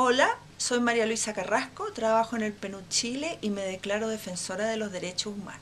Hola, soy María Luisa Carrasco, trabajo en el PNUD Chile y me declaro defensora de los derechos humanos.